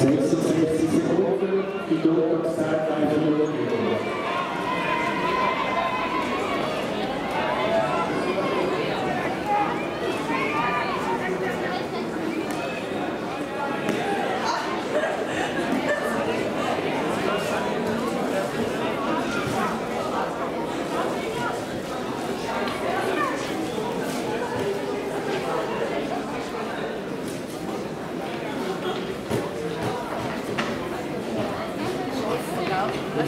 This is basically over, you don't start by the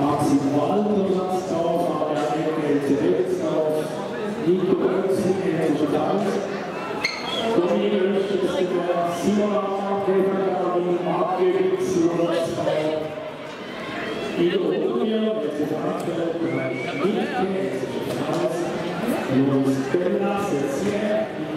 maximal Platz drauf, aber er geht rechts auf Nico Bötzli, wir, jetzt ist jetzt ist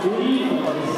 Thank you.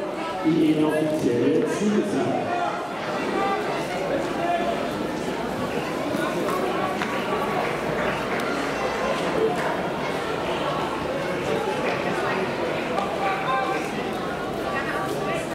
die Ihnen offiziell zugesagt.